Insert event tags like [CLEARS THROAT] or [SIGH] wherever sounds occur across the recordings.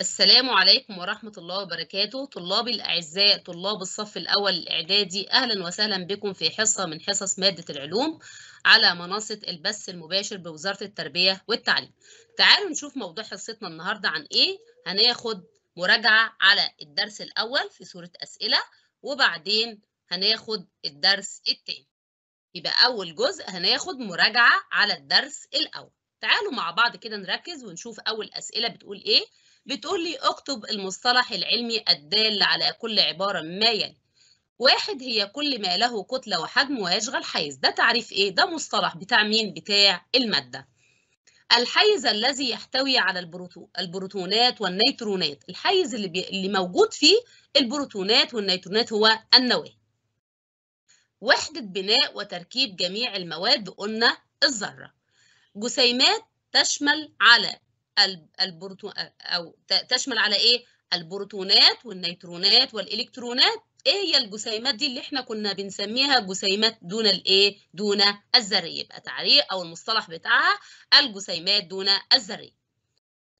السلام عليكم ورحمة الله وبركاته. طلابي الأعزاء طلاب الصف الأول الإعدادي أهلا وسهلا بكم في حصة من حصص مادة العلوم على منصة البث المباشر بوزارة التربية والتعليم. تعالوا نشوف موضوع حصتنا النهاردة عن إيه. هناخد مراجعة على الدرس الأول في صورة أسئلة وبعدين هناخد الدرس التاني. يبقى أول جزء هناخد مراجعة على الدرس الأول. تعالوا مع بعض كده نركز ونشوف أول أسئلة بتقول إيه. بتقول لي اكتب المصطلح العلمي الدال على كل عبارة ما يلي. واحد هي كل ما له كتلة وحجم ويشغل حيز. ده تعريف إيه؟ ده مصطلح بتاع مين؟ بتاع المادة. الحيز الذي يحتوي على البروتو... البروتونات والنيترونات. الحيز اللي, بي... اللي موجود فيه البروتونات والنيترونات هو النواة. وحدة بناء وتركيب جميع المواد قلنا الذرة. جسيمات تشمل على البروتو أو تشمل على إيه؟ البروتونات والنيترونات والإلكترونات. إيه هي الجسيمات دي اللي إحنا كنا بنسميها جسيمات دون الإيه؟ دون الذرية. يبقى تعريف أو المصطلح بتاعها الجسيمات دون الذرية.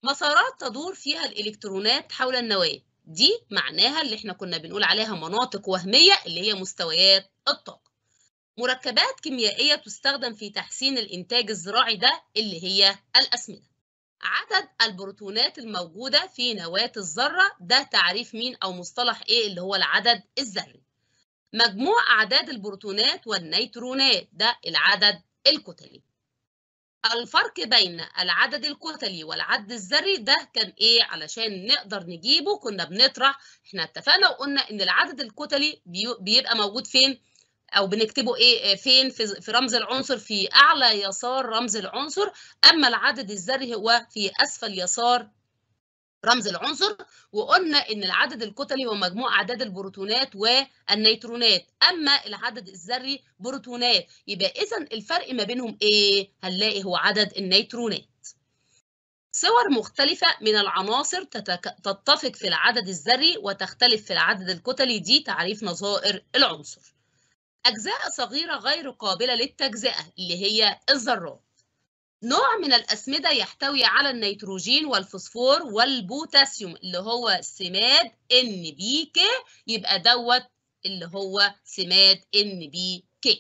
مسارات تدور فيها الإلكترونات حول النواة. دي معناها اللي إحنا كنا بنقول عليها مناطق وهمية اللي هي مستويات الطاقة. مركبات كيميائية تستخدم في تحسين الإنتاج الزراعي ده اللي هي الأسمدة. عدد البروتونات الموجودة في نواة الذرة ده تعريف مين أو مصطلح إيه اللي هو العدد الذري. مجموع أعداد البروتونات والنيترونات ده العدد الكتلي. الفرق بين العدد الكتلي والعدد الذري ده كان إيه؟ علشان نقدر نجيبه كنا بنطرح. إحنا اتفقنا وقلنا إن العدد الكتلي بيبقى موجود فين؟ أو بنكتبه إيه فين؟ في, في رمز العنصر في أعلى يسار رمز العنصر. أما العدد الذري هو في أسفل يسار رمز العنصر. وقلنا إن العدد الكتلي هو مجموع أعداد البروتونات والنيترونات. أما العدد الذري بروتونات يبقى إذا الفرق ما بينهم إيه؟ هنلاقي هو عدد النيترونات. صور مختلفة من العناصر. تتفق في العدد الذري وتختلف في العدد الكتلي. دي تعريف نظائر العنصر. أجزاء صغيرة غير قابلة للتجزئة اللي هي الذرات. نوع من الأسمدة يحتوي على النيتروجين والفوسفور والبوتاسيوم اللي هو سماد NPK يبقى دوت اللي هو سماد NPK.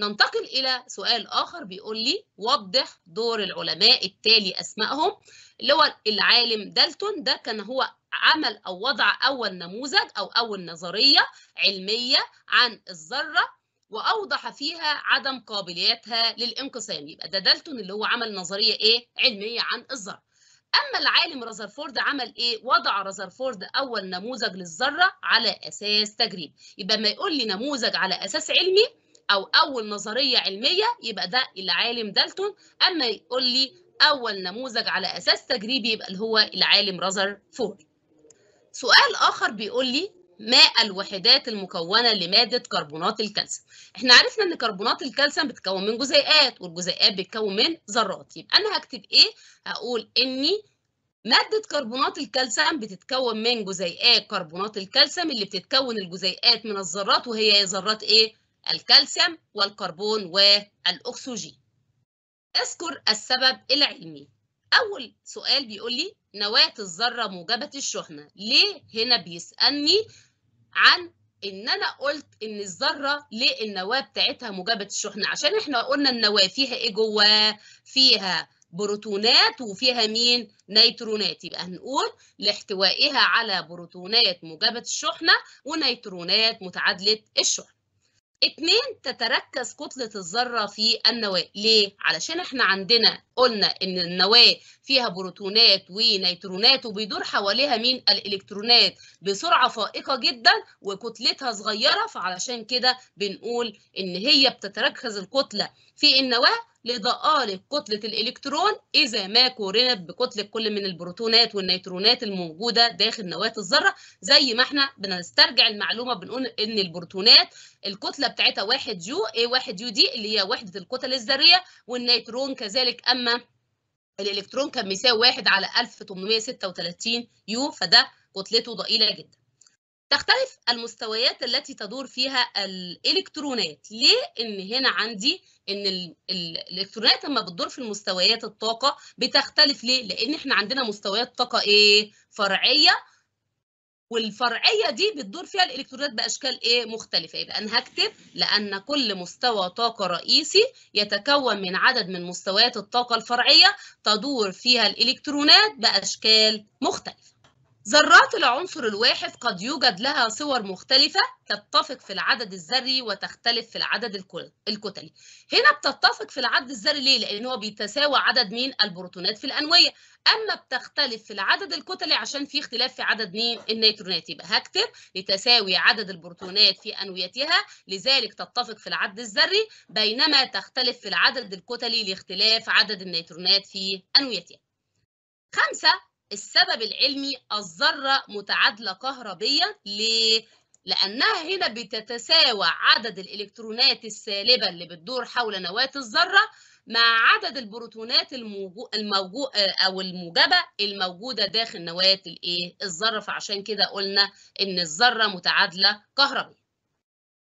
ننتقل إلى سؤال آخر بيقول لي وضح دور العلماء التالي أسمائهم اللي هو العالم دالتون ده كان هو عمل أو وضع أول نموذج أو أول نظرية علمية عن الذرة وأوضح فيها عدم قابليتها للانقسام. يبقى ده دالتون اللي هو عمل نظرية إيه؟ علمية عن الذرة. أما العالم رذرفورد عمل إيه؟ وضع رذرفورد أول نموذج للذرة على أساس تجريب. يبقى ما يقول لي نموذج على أساس علمي أو أول نظرية علمية يبقى ده العالم دالتون أما يقول لي أول نموذج على أساس تجريبي يبقى اللي هو العالم رذرفورد سؤال آخر بيقول لي ما الوحدات المكونة لمادة كربونات الكالسيوم؟ إحنا عرفنا إن كربونات الكالسيوم بتتكون من جزيئات والجزيئات بتتكون من ذرات. يبقى أنا هكتب إيه؟ هقول إني مادة كربونات الكالسيوم بتتكون من جزيئات كربونات الكالسيوم اللي بتتكون الجزيئات من الذرات وهي ذرات إيه؟ الكالسيوم والكربون والأكسجين. أذكر السبب العلمي. أول سؤال بيقول لي نواة الذرة موجبة الشحنة. ليه هنا بيسألني عن إن أنا قلت إن الذرة ليه النواة بتاعتها موجبة الشحنة؟ عشان إحنا قلنا النواة فيها إيه جواه فيها بروتونات وفيها مين؟ نيترونات. يبقى هنقول لاحتوائها على بروتونات موجبة الشحنة ونيترونات متعادلة الشحنة اتنين تتركز كتلة الذرة في النواة ليه؟ علشان إحنا عندنا قلنا إن النواة فيها بروتونات ونيترونات وبيدور حواليها مين؟ الإلكترونات بسرعة فائقة جدا وكتلتها صغيرة فعلشان كده بنقول إن هي بتتركز الكتلة في النواة لضآلة كتلة الإلكترون إذا ما قورنت بكتلة كل من البروتونات والنيترونات الموجودة داخل نواة الذرة. زي ما إحنا بنسترجع المعلومة بنقول إن البروتونات الكتلة بتاعتها 1 u إيه 1 u دي اللي هي وحدة الكتل الذرية والنيترون كذلك. أما الإلكترون كان بيساوي 1 على 1836 u فده كتلته ضئيلة جدا. تختلف المستويات التي تدور فيها الإلكترونات. ليه؟ إن هنا عندي إن ال ال الإلكترونات لما بتدور في المستويات الطاقة بتختلف ليه؟ لأن إحنا عندنا مستويات طاقة إيه فرعية والفرعية دي بتدور فيها الإلكترونات بأشكال إيه مختلفة. يبقى أنا هكتب لأن كل مستوى طاقة رئيسي يتكون من عدد من مستويات الطاقة الفرعية تدور فيها الإلكترونات بأشكال مختلفة. ذرات العنصر الواحد قد يوجد لها صور مختلفة تتفق في العدد الذري وتختلف في العدد الكتلي. هنا بتتفق في العدد الذري ليه؟ لأن هو بيتساوى عدد مين؟ البروتونات في الأنوية، أما بتختلف في العدد الكتلي عشان في اختلاف في عدد مين؟ النيوترونات، يبقى هكتب لتساوي عدد البروتونات في أنويتها، لذلك تتفق في العدد الذري، بينما تختلف في العدد الكتلي لاختلاف عدد النيوترونات في أنويتها. خمسة السبب العلمي الذرة متعادلة كهربيا ليه؟ لأنها هنا بتتساوى عدد الإلكترونات السالبة اللي بتدور حول نواة الذرة مع عدد البروتونات الموجو... الموجو... أو الموجبة الموجودة داخل نواة الإيه؟ الذرة فعشان كده قلنا إن الذرة متعادلة كهربيا.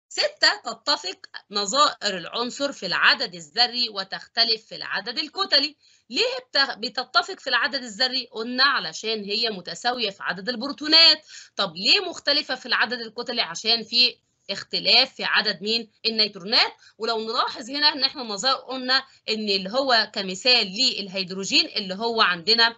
ستة تتفق نظائر العنصر في العدد الذري وتختلف في العدد الكتلي. ليه بتتفق في العدد الذري؟ قلنا علشان هي متساوية في عدد البروتونات. طب ليه مختلفة في العدد الكتلي؟ عشان في اختلاف في عدد مين؟ النيترونات ولو نلاحظ هنا إن إحنا نظر قلنا إن اللي هو كمثال للهيدروجين اللي هو عندنا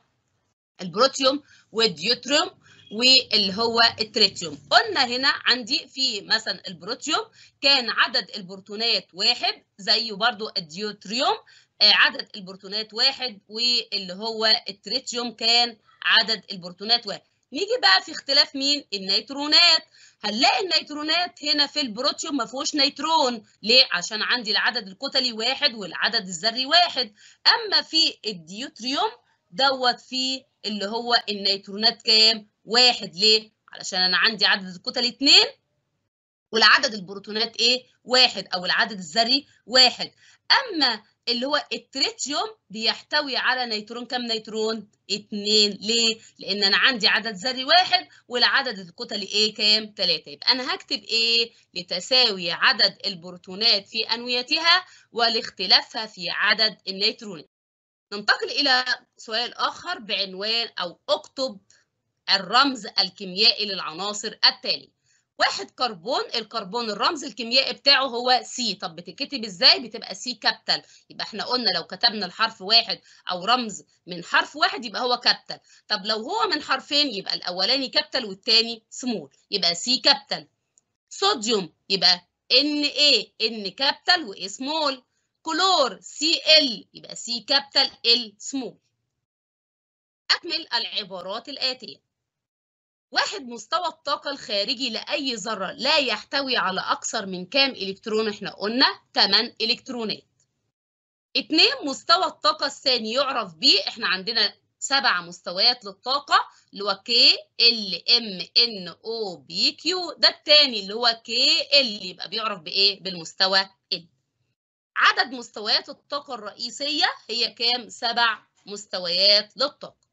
البروتيوم والديوتريوم واللي هو التريتيوم. قلنا هنا عندي في مثلا البروتيوم كان عدد البروتونات واحد زيه برضو الديوتريوم عدد البروتونات واحد واللي هو التريتيوم كان عدد البروتونات واحد. نيجي بقى في اختلاف مين؟ النيترونات. هنلاقي النيترونات هنا في البروتيوم ما فيهوش نيترون. ليه؟ عشان عندي العدد الكتلي واحد والعدد الذري واحد. أما في الديوتريوم دوت فيه اللي هو النيترونات كام؟ واحد ليه علشان أنا عندي عدد الكتل اتنين والعدد البروتونات إيه واحد أو العدد الذري واحد أما اللي هو التريتيوم بيحتوي على نيترون كم نيترون؟ اتنين ليه؟ لأن أنا عندي عدد ذري واحد والعدد الكتلي إيه كام؟ تلاتة يبقى أنا هكتب إيه؟ لتساوي عدد البروتونات في أنويتها ولاختلافها في عدد النيترونات. ننتقل إلى سؤال آخر بعنوان أو أكتب الرمز الكيميائي للعناصر التالية. واحد كربون الكربون الرمز الكيميائي بتاعه هو C طب بتتكتب إزاي؟ بتبقى C capital يبقى إحنا قلنا لو كتبنا الحرف واحد أو رمز من حرف واحد يبقى هو capital طب لو هو من حرفين يبقى الأولاني capital والتاني small يبقى C capital صوديوم يبقى N A N capital و A small كلور C L يبقى C capital L small أكمل العبارات الآتية. واحد مستوى الطاقة الخارجي لأي ذرة لا يحتوي على أكثر من كام إلكترون إحنا قلنا 8 إلكترونات. اتنين مستوى الطاقة الثاني يعرف بيه إحنا عندنا سبع مستويات للطاقة اللي هو K L M N O P Q ده الثاني اللي هو K L يبقى بيعرف بإيه؟ بالمستوى ال. عدد مستويات الطاقة الرئيسية هي كام؟ سبع مستويات للطاقة.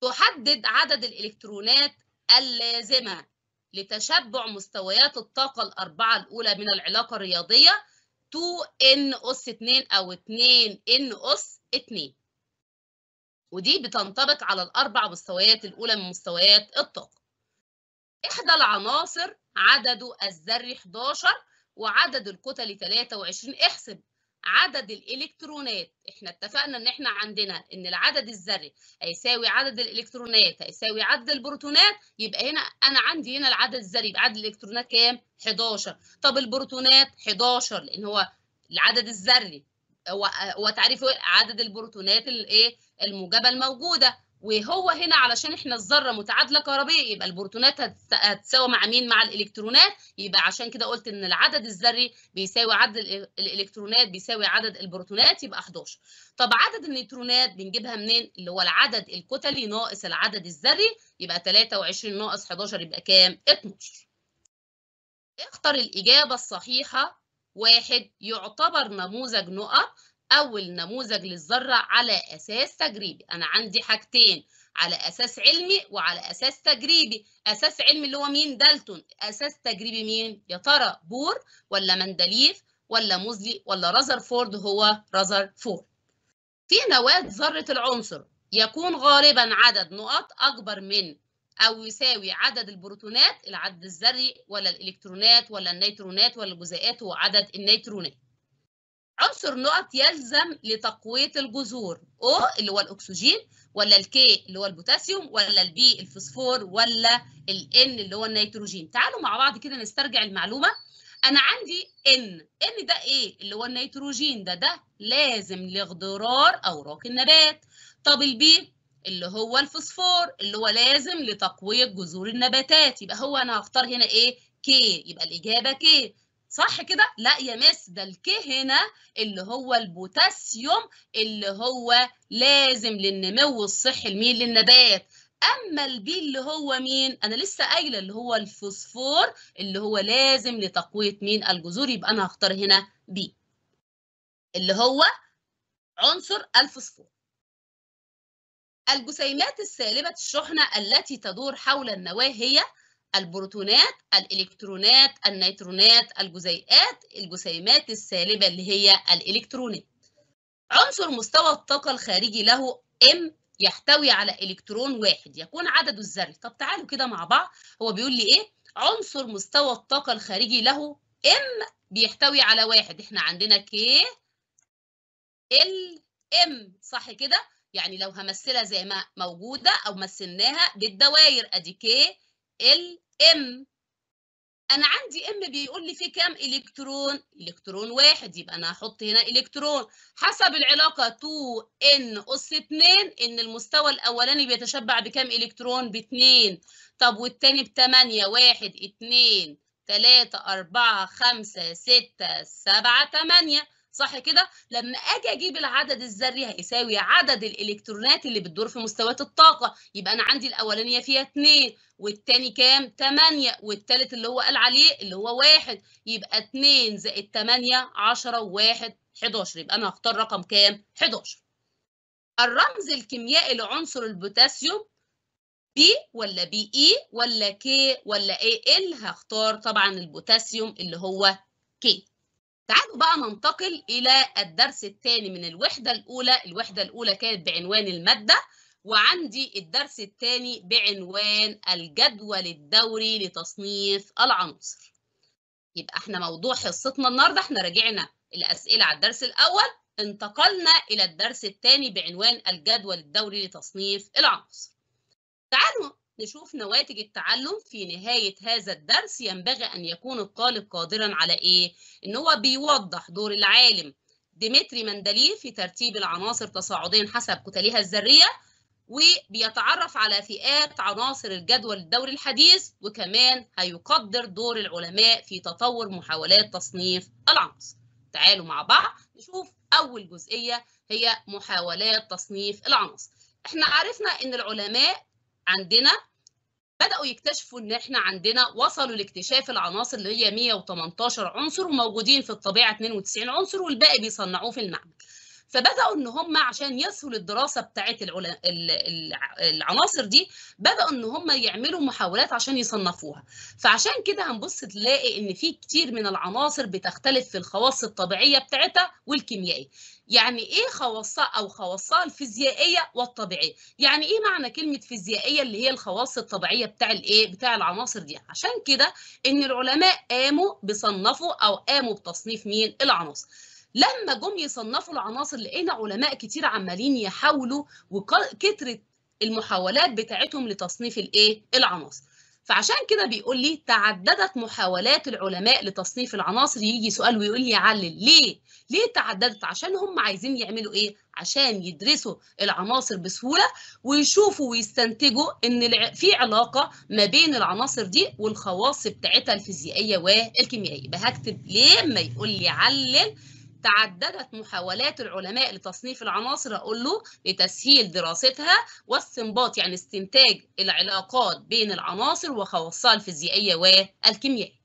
تحدد عدد الإلكترونات اللازمة لتشبع مستويات الطاقة الأربعة الأولى من العلاقة الرياضية 2N أس 2 أو 2N أس 2 ودي بتنطبق على الأربع مستويات الأولى من مستويات الطاقة. إحدى العناصر عدده الذري 11 وعدد الكتل 23 احسب عدد الإلكترونات. إحنا اتفقنا إن إحنا عندنا إن العدد الذري هيساوي عدد الإلكترونات هيساوي عدد البروتونات يبقى هنا أنا عندي هنا العدد الذري يبقى عدد الإلكترونات كام؟ 11 طب البروتونات؟ 11 لأن هو العدد الذري. هو تعريفه عدد البروتونات الايه الموجبة الموجودة. وهو هنا علشان إحنا الذرة متعادلة كهربية يبقى البروتونات هتساوي مع مين؟ مع الإلكترونات. يبقى عشان كده قلت إن العدد الذري بيساوي عدد الإلكترونات بيساوي عدد البروتونات يبقى 11 طب عدد النيوترونات بنجيبها منين؟ اللي هو العدد الكتلي ناقص العدد الذري يبقى 23 ناقص 11 يبقى كام؟ 12 اختر الإجابة الصحيحة واحد يعتبر نموذج نقط أول نموذج للذرة على أساس تجريبي. أنا عندي حاجتين على أساس علمي وعلى أساس تجريبي. أساس علمي اللي هو مين؟ دالتون. أساس تجريبي مين؟ يا ترى بور ولا مندليف ولا موزلي ولا رذرفورد هو رذرفورد في نواة ذرة العنصر. يكون غالبا عدد نقط أكبر من أو يساوي عدد البروتونات العدد الذري ولا الإلكترونات ولا النيترونات ولا الجزيئات هو عدد النيترونات. عنصر نقط يلزم لتقوية الجذور أو اللي هو الأكسجين ولا ال K اللي هو البوتاسيوم ولا ال P الفوسفور ولا ال N اللي هو النيتروجين. تعالوا مع بعض كده نسترجع المعلومة. أنا عندي N N ده إيه اللي هو النيتروجين. ده ده لازم لاغضرار أوراق النبات. طب ال P اللي هو الفوسفور اللي هو لازم لتقوية جذور النباتات. يبقى هو أنا هختار هنا إيه K يبقى الإجابة K صح كده؟ لا يا مس ده ال K هنا اللي هو البوتاسيوم اللي هو لازم للنمو الصحي لمين؟ للنبات. أما ال P اللي هو مين؟ أنا لسه قايلة اللي هو الفوسفور اللي هو لازم لتقوية مين؟ الجذور. يبقى أنا هختار هنا P. اللي هو عنصر الفوسفور. الجسيمات السالبة الشحنة التي تدور حول النواة هي البروتونات الإلكترونات النيترونات الجزيئات الجسيمات السالبة اللي هي الإلكترونات. عنصر مستوى الطاقة الخارجي له M يحتوي على إلكترون واحد يكون عدده الذري. طب تعالوا كده مع بعض. هو بيقول لي إيه؟ عنصر مستوى الطاقة الخارجي له M بيحتوي على واحد. إحنا عندنا K L M صح كده؟ يعني لو همثلها زي ما موجودة أو مثلناها بالدوائر. أدي K L M أنا عندي M بيقول لي فيه كام إلكترون؟ إلكترون واحد يبقى أنا هحط هنا إلكترون. حسب العلاقة 2 N أس 2 إن المستوى الأولاني بيتشبع بكام إلكترون؟ ب 2 طب والتاني ب 8 1 2 3 4 5 6 7 8 صح كده؟ لما آجي أجيب العدد الذري هيساوي عدد الإلكترونات اللي بتدور في مستويات الطاقة. يبقى أنا عندي الأولانية فيها 2 والتاني كام؟ 8 والتالت اللي هو قال عليه اللي هو 1 يبقى 2 زائد 8 10 و1 11 يبقى أنا هختار رقم كام؟ 11 الرمز الكيميائي لعنصر البوتاسيوم P ولا B A ولا K ولا A L هختار طبعا البوتاسيوم اللي هو K تعالوا بقى ننتقل إلى الدرس الثاني من الوحدة الأولى، الوحدة الأولى كانت بعنوان المادة، وعندي الدرس الثاني بعنوان الجدول الدوري لتصنيف العناصر. يبقى إحنا موضوع حصتنا النهارده إحنا راجعنا الأسئلة على الدرس الأول، انتقلنا إلى الدرس الثاني بعنوان الجدول الدوري لتصنيف العناصر. تعالوا نشوف نواتج التعلم في نهاية هذا الدرس ينبغي أن يكون الطالب قادرا على إيه؟ إن هو بيوضح دور العالم ديمتري مندليف في ترتيب العناصر تصاعديا حسب كتلها الذرية وبيتعرف على فئات عناصر الجدول الدوري الحديث وكمان هيقدر دور العلماء في تطور محاولات تصنيف العناصر. تعالوا مع بعض نشوف أول جزئية هي محاولات تصنيف العناصر. إحنا عرفنا إن العلماء عندنا بدأوا يكتشفوا إن إحنا عندنا وصلوا لاكتشاف العناصر اللي هي 118 عنصر وموجودين في الطبيعة 92 عنصر والباقي بيصنعوه في المعمل. فبدأوا إن هم عشان يسهل الدراسة بتاعت. العناصر دي بدأوا إن هم يعملوا محاولات عشان يصنفوها. فعشان كده هنبص تلاقي إن في كتير من العناصر بتختلف في الخواص الطبيعية بتاعتها والكيميائية. يعني إيه خواصها أو خواصها الفيزيائية والطبيعية يعني إيه معنى كلمة فيزيائية اللي هي الخواص الطبيعية بتاع الايه بتاع العناصر دي عشان كده إن العلماء قاموا بصنفوا أو قاموا بتصنيف مين العناصر لما جم يصنفوا العناصر لقينا علماء كتير عمالين يحاولوا وكترت المحاولات بتاعتهم لتصنيف الايه؟ العناصر. فعشان كده بيقول لي تعددت محاولات العلماء لتصنيف العناصر. يجي سؤال ويقول لي علل ليه؟ ليه تعددت؟ عشان هم عايزين يعملوا إيه؟ عشان يدرسوا العناصر بسهولة ويشوفوا ويستنتجوا إن في علاقة ما بين العناصر دي والخواص بتاعتها الفيزيائية والكيميائية. يبقى هكتب ليه ما يقول لي علل تعددت محاولات العلماء لتصنيف العناصر أقول له لتسهيل دراستها واستنباط يعني استنتاج العلاقات بين العناصر وخواصها الفيزيائية والكيميائية.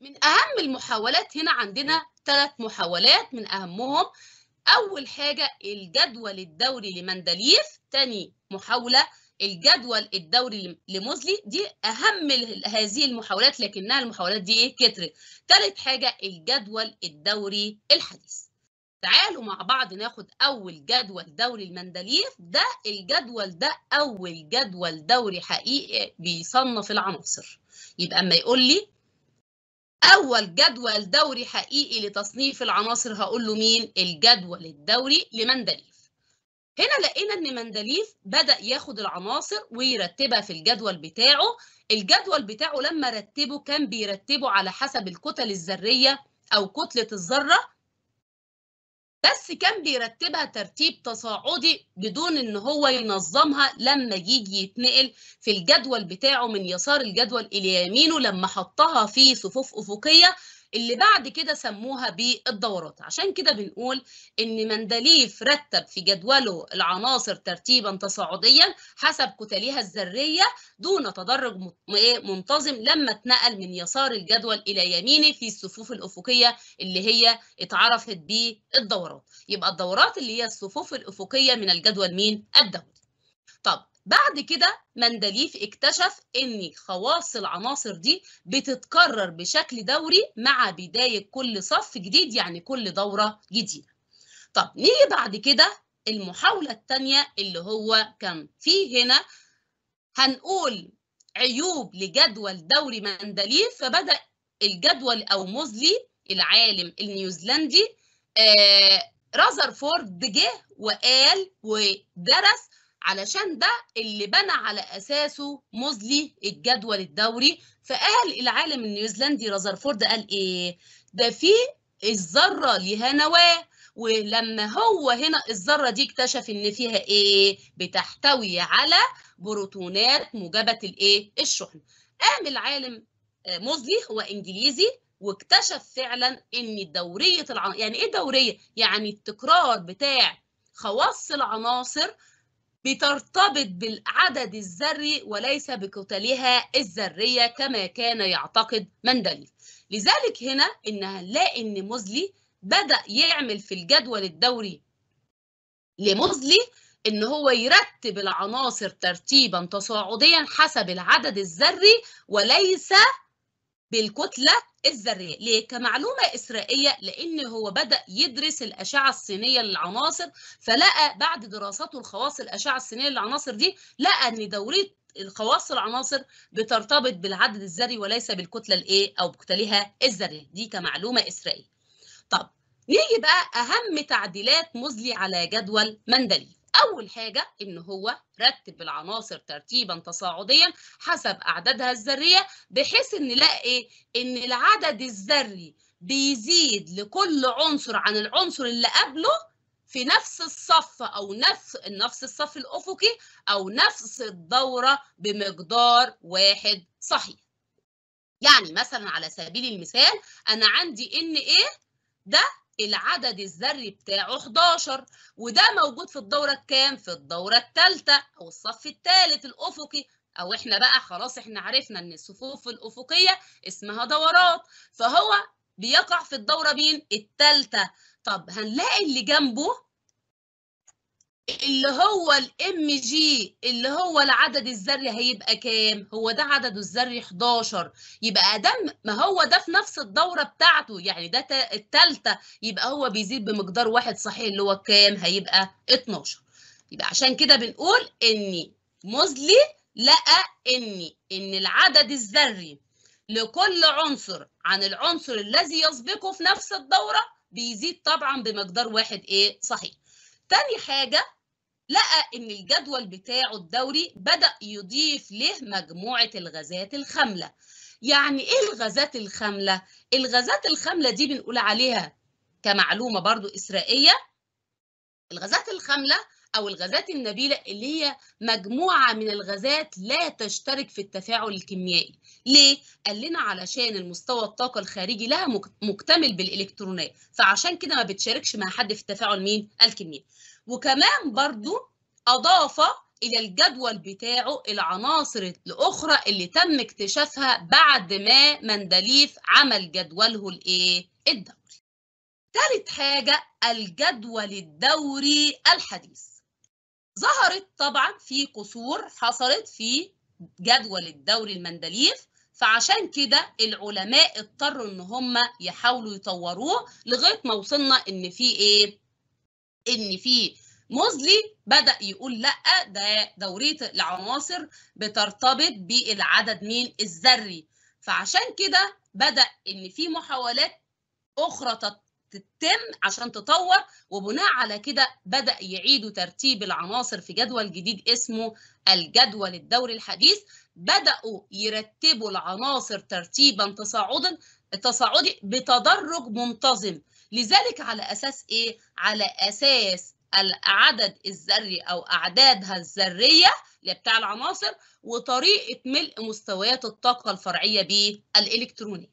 من أهم المحاولات هنا عندنا ثلاث محاولات من أهمهم أول حاجة الجدول الدوري لمندليف تاني محاولة الجدول الدوري لموزلي دي أهم هذه المحاولات لكنها المحاولات دي إيه؟ كترت. ثالث حاجة الجدول الدوري الحديث. تعالوا مع بعض ناخد أول جدول دوري المندليف. ده الجدول ده أول جدول دوري حقيقي بيصنف العناصر. يبقى أما يقول لي أول جدول دوري حقيقي لتصنيف العناصر هقول له مين؟ الجدول الدوري لمندليف. هنا لقينا إن مندليف بدأ ياخد العناصر ويرتبها في الجدول بتاعه، الجدول بتاعه لما رتبه كان بيرتبه على حسب الكتل الذرية أو كتلة الذرة بس كان بيرتبها ترتيب تصاعدي بدون إن هو ينظمها لما يجي يتنقل في الجدول بتاعه من يسار الجدول إلى يمينه لما حطها في صفوف أفقية اللي بعد كده سموها بالدورات. عشان كده بنقول إن مندليف رتب في جدوله العناصر ترتيبا تصاعديا حسب كتلها الذرية دون تدرج منتظم لما اتنقل من يسار الجدول إلى يمينه في الصفوف الأفقية اللي هي اتعرفت بالدورات. يبقى الدورات اللي هي الصفوف الأفقية من الجدول مين؟ الدوري بعد كده مندليف اكتشف إن خواص العناصر دي بتتكرر بشكل دوري مع بداية كل صف جديد يعني كل دورة جديدة. طب نيجي بعد كده المحاولة الثانية اللي هو كان في هنا. هنقول عيوب لجدول دوري مندليف فبدأ الجدول أو موزلي العالم النيوزيلندي آه رازرفورد جه وقال ودرس علشان ده اللي بنى على أساسه موزلي الجدول الدوري فقال العالم النيوزيلندي رازرفورد قال إيه؟ ده في الذرة ليها نواة ولما هو هنا الذرة دي اكتشف إن فيها إيه؟ بتحتوي على بروتونات موجبة الإيه؟ الشحن. قام العالم موزلي هو إنجليزي واكتشف فعلا إن دورية العناصر يعني إيه دورية؟ يعني التكرار بتاع خواص العناصر بترتبط بالعدد الذري وليس بكتلها الذرية كما كان يعتقد مندليف لذلك هنا إن هنلاقي إن موزلي بدأ يعمل في الجدول الدوري لموزلي إن هو يرتب العناصر ترتيبا تصاعديا حسب العدد الذري وليس بالكتلة الذرية. ليه؟ كمعلومة إسرائيلية لأن هو بدأ يدرس الأشعة السينية للعناصر فلقى بعد دراسته الخواص الأشعة السينية للعناصر دي لقى أن دورية الخواص العناصر بترتبط بالعدد الذري وليس بالكتلة الإيه أو بكتلها الذرية. دي كمعلومة إسرائيلية. طب نيجي بقى أهم تعديلات موزلي على جدول مندليف أول حاجة إن هو رتب العناصر ترتيبا تصاعديا حسب أعدادها الذرية بحيث إن نلاقي إن العدد الذري بيزيد لكل عنصر عن العنصر اللي قبله في نفس الصف أو نفس نفس الصف الأفقي أو نفس الدورة بمقدار واحد صحيح. يعني مثلا على سبيل المثال أنا عندي إن إيه ده العدد الذري بتاعه 11 وده موجود في الدورة الكام؟ في الدورة الثالثة أو الصف الثالث الأفقي أو إحنا بقى خلاص إحنا عرفنا إن الصفوف الأفقية اسمها دورات فهو بيقع في الدورة مين؟ الثالثة طب هنلاقي اللي جنبه اللي هو الام جي اللي هو العدد الذري هيبقى كام؟ هو ده عدده الذري 11 يبقى ده ما هو ده في نفس الدورة بتاعته يعني ده التالتة يبقى هو بيزيد بمقدار واحد صحيح اللي هو كام؟ هيبقى 12 يبقى عشان كده بنقول إن موزلي لقى إن إن العدد الذري لكل عنصر عن العنصر الذي يسبقه في نفس الدورة بيزيد طبعا بمقدار واحد إيه صحيح. تاني حاجة لقى إن الجدول بتاعه الدوري بدأ يضيف له مجموعة الغازات الخاملة يعني إيه الغازات الخاملة؟ الغازات الخاملة دي بنقول عليها كمعلومة برضو إسرائيلية الغازات الخاملة أو الغازات النبيلة اللي هي مجموعة من الغازات لا تشترك في التفاعل الكيميائي ليه؟ قال لنا علشان المستوى الطاقة الخارجي لها مكتمل بالإلكترونات فعشان كده ما بتشاركش مع حد في التفاعل مين؟ الكيميائي وكمان برضو أضاف إلى الجدول بتاعه العناصر الأخرى اللي تم اكتشافها بعد ما مندليف عمل جدوله الإيه؟ الدوري. تالت حاجة الجدول الدوري الحديث. ظهرت طبعا في قصور حصلت في جدول الدوري المندليف فعشان كده العلماء اضطروا إن هم يحاولوا يطوروه لغاية ما وصلنا إن في إيه؟ إن في موزلي بدأ يقول لأ ده دورية العناصر بترتبط بالعدد مين؟ الذري. فعشان كده بدأ إن في محاولات أخرى تتم عشان تطور وبناء على كده بدأ يعيدوا ترتيب العناصر في جدول جديد اسمه الجدول الدوري الحديث. بدأوا يرتبوا العناصر ترتيبا تصاعدا تصاعدي بتدرج منتظم. لذلك على أساس إيه؟ على أساس العدد الذري أو أعدادها الذرية اللي بتاع العناصر وطريقة ملء مستويات الطاقة الفرعية بالإلكتروني.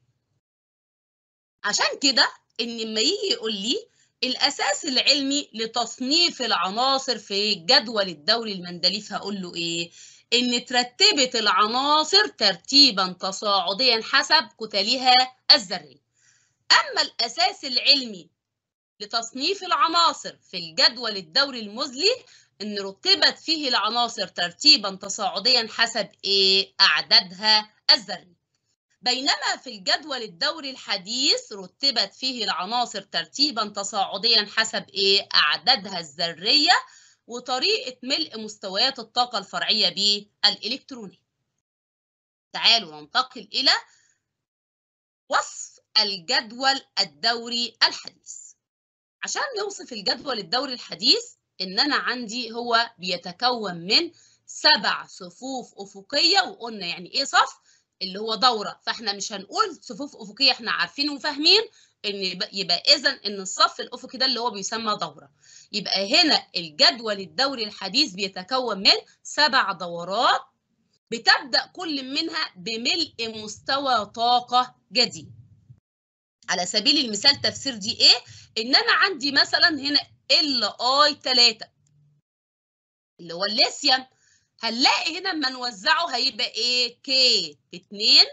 عشان كده إن لما يجي يقول لي الأساس العلمي لتصنيف العناصر في الجدول الدوري المندليف هقول له إيه؟ إن ترتبت العناصر ترتيبا تصاعديا حسب كتلها الذرية. أما الأساس العلمي لتصنيف العناصر في الجدول الدوري المزلي إن رتبت فيه العناصر ترتيبا تصاعديا حسب إيه؟ أعدادها الذري. بينما في الجدول الدوري الحديث رتبت فيه العناصر ترتيبا تصاعديا حسب إيه؟ أعدادها الذرية وطريقة ملء مستويات الطاقة الفرعية بالإلكتروني. تعالوا ننتقل إلى وصف الجدول الدوري الحديث. عشان نوصف الجدول الدوري الحديث ان أنا عندي هو بيتكون من سبع صفوف أفقية وقلنا يعني إيه صف؟ اللي هو دورة. فإحنا مش هنقول صفوف أفقية إحنا عارفين وفاهمين إن يبقى اذا إن الصف الأفقي ده اللي هو بيسمى دورة. يبقى هنا الجدول الدوري الحديث بيتكون من سبع دورات بتبدأ كل منها بملء مستوى طاقة جديد. على سبيل المثال تفسير دي إيه؟ إن أنا عندي مثلا هنا ال اي 3 اللي هو الليثيوم هنلاقي هنا لما نوزعه هيبقى إيه؟ كي ب 2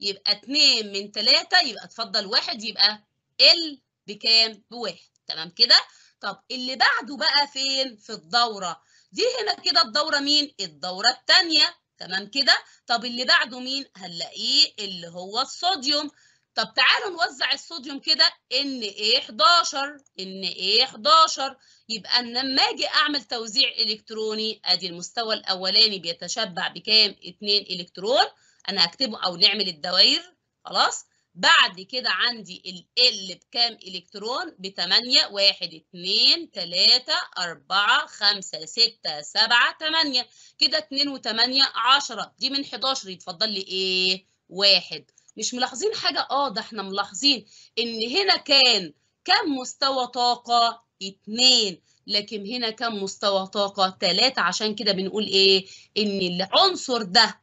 يبقى 2 من 3 يبقى اتفضل واحد يبقى ال بكام؟ بواحد. تمام كده؟ طب اللي بعده بقى فين؟ في الدورة. دي هنا كده الدورة مين؟ الدورة الثانية تمام كده؟ طب اللي بعده مين؟ هنلاقيه اللي هو الصوديوم. طب تعالوا نوزع الصوديوم كده ان إيه 11 ان إيه 11 يبقى لما أجي أعمل توزيع إلكتروني أدي المستوى الأولاني بيتشبع بكام؟ 2 إلكترون. أنا هكتبه أو نعمل الدوائر. خلاص؟ بعد كده عندي ال بكام إلكترون؟ ب 8 1 2 3 4 5 6 7 8 كده 2 و8 10 دي من 11 يتفضل لي إيه؟ واحد. مش ملاحظين حاجة؟ آه ده إحنا ملاحظين إن هنا كان كم مستوى طاقة؟ اتنين لكن هنا كم مستوى طاقة؟ تلاتة عشان كده بنقول إيه؟ إن العنصر ده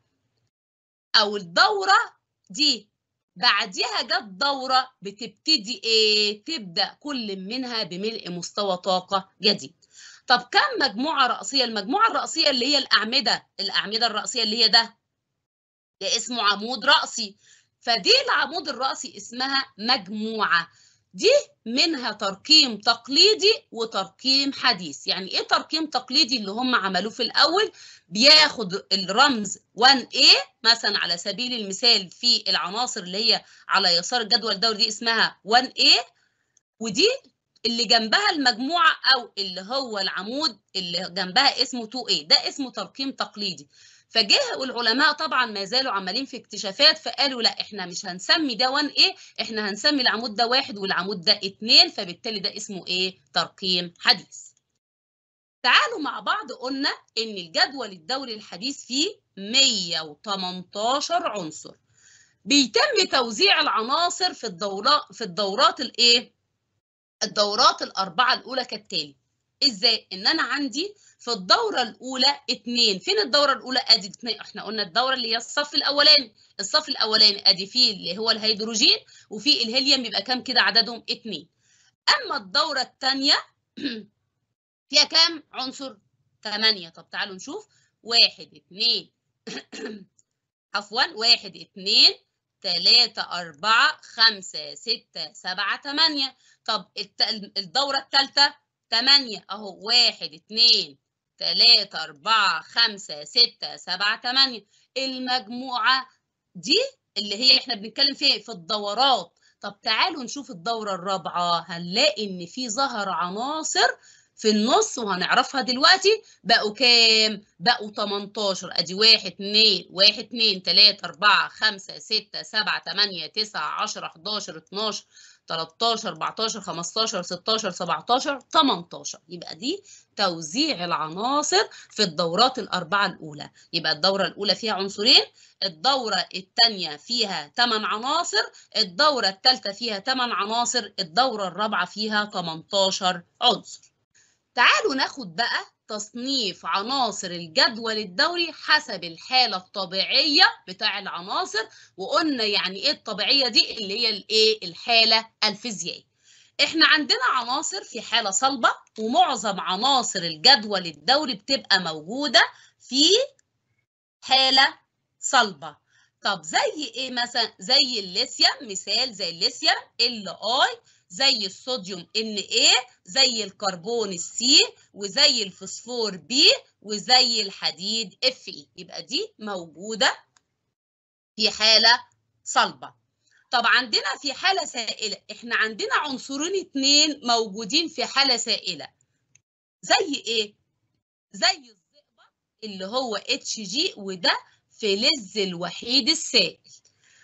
أو الدورة دي بعديها جت دورة بتبتدي إيه؟ تبدأ كل منها بملء مستوى طاقة جديد. طب كم مجموعة رأسية؟ المجموعة الرأسية اللي هي الأعمدة، الأعمدة الرأسية اللي هي ده ده اسمه عمود رأسي فدي العمود الرأسي اسمها مجموعة. دي منها ترقيم تقليدي وترقيم حديث. يعني إيه ترقيم تقليدي اللي هم عملوه في الأول؟ بياخد الرمز 1A مثلا على سبيل المثال في العناصر اللي هي على يسار الجدول الدوري دي اسمها 1A ودي اللي جنبها المجموعة أو اللي هو العمود اللي جنبها اسمه 2A ده اسمه ترقيم تقليدي. فجه العلماء طبعا ما زالوا عمالين في اكتشافات فقالوا لا إحنا مش هنسمي ده 1 إيه إحنا هنسمي العمود ده واحد والعمود ده اتنين فبالتالي ده اسمه إيه؟ ترقيم حديث. تعالوا مع بعض قلنا إن الجدول الدوري الحديث فيه 118 عنصر. بيتم توزيع العناصر في الدورات في الدورات الإيه؟ الدورات الأربعة الأولى كالتالي. إزاي؟ إن أنا عندي في الدورة الأولى اتنين، فين الدورة الأولى؟ أدي اتنين، إحنا قلنا الدورة اللي هي الصف الأولاني، الصف الأولاني أدي فيه اللي هو الهيدروجين وفي الهيليوم بيبقى كام كده؟ عددهم اتنين. أما الدورة الثانية [CLEARS THROAT] فيها كام؟ عنصر؟ تمانية، طب تعالوا نشوف. واحد اتنين. [CLEARS THROAT] عفوا. واحد اتنين. 3 4 5 6 7 8 طب الدورة الثالثة 8 أهو 1 2 3 4 5 6 7 8 المجموعة دي اللي هي إحنا بنتكلم فيها في الدورات. طب تعالوا نشوف الدورة الرابعة. هنلاقي إن في ظهر عناصر في النص وهنعرفها دلوقتي. بقوا كام؟ بقوا 18 أدي 1 2 1 2 3 4 5 6 7 8 9 10 11 12 13 14 15 16 17 18 يبقى دي توزيع العناصر في الدورات الأربعة الأولى. يبقى الدورة الأولى فيها عنصرين الدورة الثانية فيها 8 عناصر الدورة الثالثة فيها 8 عناصر الدورة الرابعة فيها 18 عنصر. تعالوا ناخد بقى تصنيف عناصر الجدول الدوري حسب الحالة الطبيعية بتاع العناصر وقلنا يعني إيه الطبيعية دي اللي هي الايه الحالة الفيزيائية. إحنا عندنا عناصر في حالة صلبة ومعظم عناصر الجدول الدوري بتبقى موجودة في حالة صلبة. طب زي إيه مثلا؟ زي الليثيوم مثال زي الليثيوم L I زي الصوديوم N A زي الكربون ال C وزي الفوسفور P وزي الحديد F E يبقى دي موجودة في حالة صلبة. طب عندنا في حالة سائلة. إحنا عندنا عنصرين اتنين موجودين في حالة سائلة. زي إيه؟ زي الزئبق اللي هو H G وده فلز الوحيد السائل.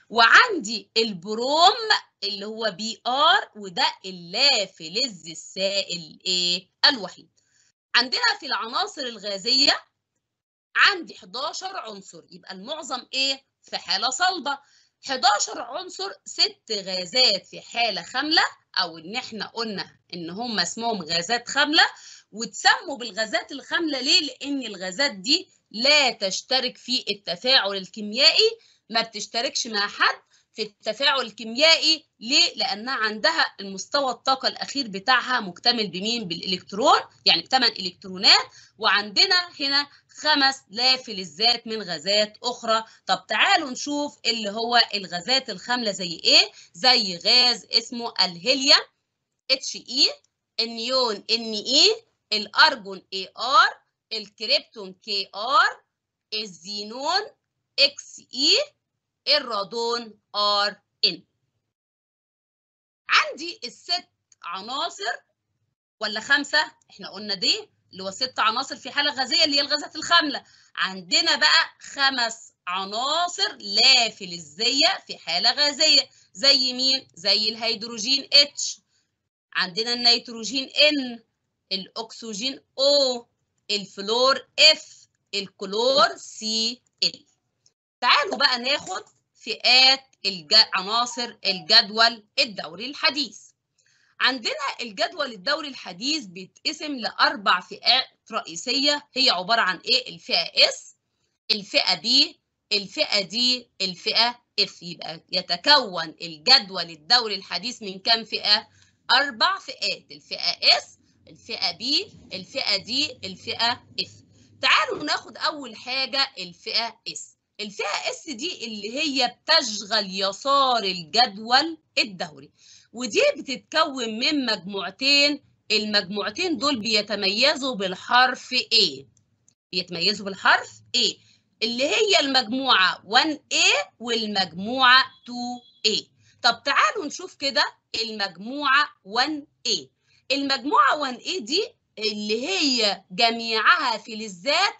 وعندي البروم اللي هو B R وده اللافلز السائل إيه الوحيد. عندنا في العناصر الغازية عندي 11 عنصر يبقى المعظم إيه في حالة صلبة. 11 عنصر ست غازات في حالة خاملة أو إن إحنا قلنا إن هم اسمهم غازات خاملة. وتسموا بالغازات الخاملة ليه؟ لأن الغازات دي لا تشترك في التفاعل الكيميائي. ما بتشتركش مع حد في التفاعل الكيميائي ليه؟ لأنها عندها المستوى الطاقة الأخير بتاعها مكتمل بمين؟ بالإلكترون يعني بثمان إلكترونات وعندنا هنا خمس لافلزات من غازات أخرى طب تعالوا نشوف اللي هو الغازات الخاملة زي إيه؟ زي غاز اسمه الهيليوم اتش اي النيون ان اي الأرجون اي ار الكريبتون كي ار الزينون إكس اي الرادون آر إن. عندي الست عناصر ولا خمسة؟ إحنا قلنا دي اللي هو ست عناصر في حالة غازية اللي هي الغازات الخاملة. عندنا بقى خمس عناصر لا فلزيه في حالة غازية زي مين؟ زي الهيدروجين H عندنا النيتروجين N الأكسجين O الفلور F الكلور Cl تعالوا بقى ناخد فئات الج... عناصر الجدول الدوري الحديث. عندنا الجدول الدوري الحديث بيتقسم لأربع فئات رئيسية. هي عبارة عن إيه؟ الفئة S الفئة P الفئة D الفئة F يبقى يتكون الجدول الدوري الحديث من كام فئة؟ أربع فئات. الفئة S الفئة B الفئة D الفئة F تعالوا ناخد أول حاجة الفئة S الفئة اس دي اللي هي بتشغل يسار الجدول الدوري ودي بتتكون من مجموعتين المجموعتين دول بيتميزوا بالحرف A بيتميزوا بالحرف A اللي هي المجموعة 1A والمجموعة 2A طب تعالوا نشوف كده المجموعة 1A المجموعة 1A دي اللي هي جميعها فلزات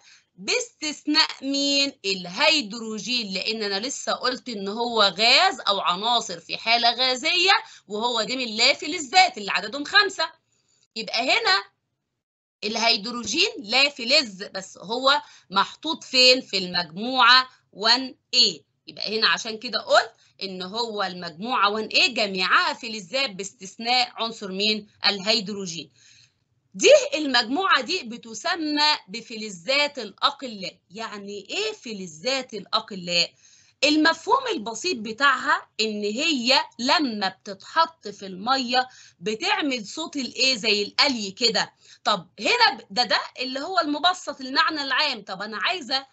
باستثناء مين؟ الهيدروجين لأن أنا لسه قلت إن هو غاز أو عناصر في حالة غازية وهو ده من اللافلزات اللي عددهم خمسة. يبقى هنا الهيدروجين لا فلز بس هو محطوط فين؟ في المجموعة 1A يبقى هنا عشان كده قلت إن هو المجموعة 1A جميعها فلزات باستثناء عنصر مين؟ الهيدروجين. دي المجموعة دي بتسمى بفلزات الأقلاء. يعني إيه فلزات الأقلاء؟ المفهوم البسيط بتاعها إن هي لما بتتحط في المية بتعمل صوت الإيه زي القلي كده. طب هنا ده ده اللي هو المبسط المعنى العام. طب أنا عايزة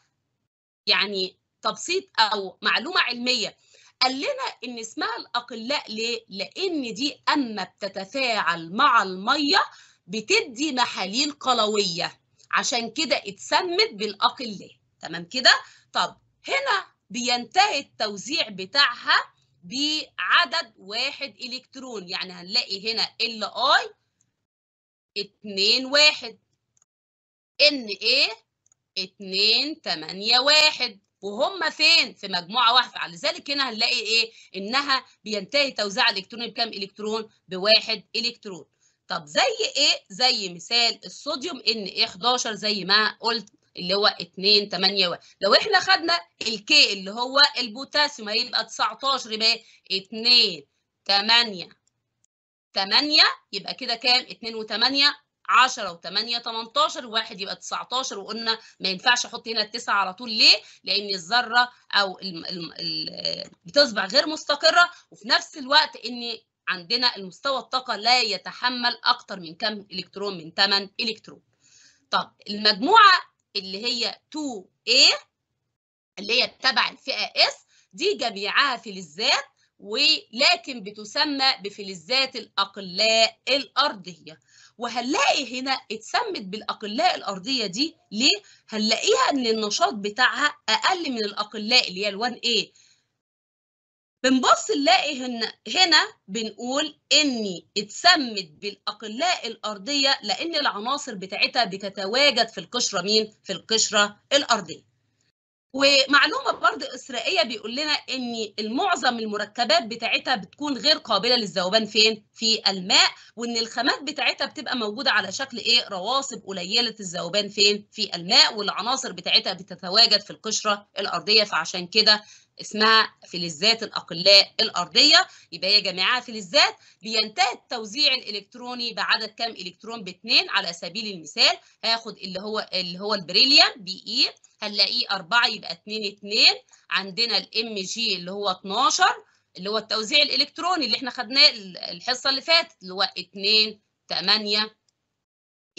يعني تبسيط أو معلومة علمية. قال لنا إن اسمها الأقلاء ليه؟ لأن دي أما بتتفاعل مع المية بتدي محاليل قلوية. عشان كده اتسمت بالاقلاء تمام كده؟ طب هنا بينتهي التوزيع بتاعها بعدد واحد إلكترون. يعني هنلاقي هنا ال اي 2 1 Na 2 8 1 وهم فين؟ في مجموعة واحدة. لذلك هنا هنلاقي إيه؟ إنها بينتهي توزيع الالكتروني بكام إلكترون؟ بواحد إلكترون. طب زي إيه؟ زي مثال الصوديوم Na 11 زي ما قلت اللي هو 2 8 1 لو إحنا خدنا ال K اللي هو البوتاسيوم هيبقى 19 يبقى 2 8 8 يبقى كده كام؟ 2 و8 10 و8 18 واحد يبقى 19 وقلنا ما ينفعش أحط هنا التسعة على طول. ليه؟ لأن الذرة أو ال ال ال بتصبح غير مستقرة. وفي نفس الوقت إن عندنا المستوى الطاقة لا يتحمل أكتر من كم إلكترون من 8 إلكترون. طب المجموعة اللي هي 2A اللي هي تبع الفئة S دي جميعها فلزات ولكن بتسمى بفلزات الأقلاء الأرضية. وهنلاقي هنا اتسمت بالأقلاء الأرضية دي ليه هنلاقيها إن النشاط بتاعها أقل من الأقلاء اللي هي ال1 a بنبص نلاقي هنا هنا بنقول ان اتسمت بالأقلاء الأرضية لأن العناصر بتاعتها بتتواجد في القشرة. مين؟ في القشرة الأرضية. ومعلومة برضه إسرائيلية بيقول لنا إن المعظم المركبات بتاعتها بتكون غير قابلة للذوبان. فين؟ في الماء. وإن الخامات بتاعتها بتبقى موجودة على شكل إيه؟ رواسب قليلة الذوبان. فين؟ في الماء. والعناصر بتاعتها بتتواجد في القشرة الأرضية. فعشان كده اسمها فلزات الأقلاء الأرضية. يبقى هي جميعها فلزات. بينتهي التوزيع الإلكتروني بعدد كام إلكترون؟ باثنين على سبيل المثال. هاخد اللي هو اللي هو البريليوم Be. هنلاقيه 4 يبقى 2 2 عندنا ال Mg اللي هو 12 اللي هو التوزيع الإلكتروني اللي إحنا خدناه الحصة اللي فاتت اللي هو 2 8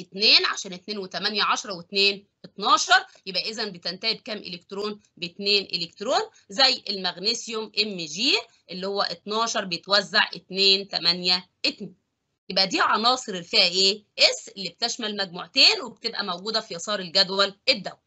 2 عشان 2 و8 10 و2 12 يبقى اذا بتنتهي بكام إلكترون؟ ب 2 إلكترون زي المغنيسيوم Mg اللي هو 12 بيتوزع 2 8 2 يبقى دي عناصر الفئه إيه؟ اس اللي بتشمل مجموعتين وبتبقى موجودة في يسار الجدول الدوري.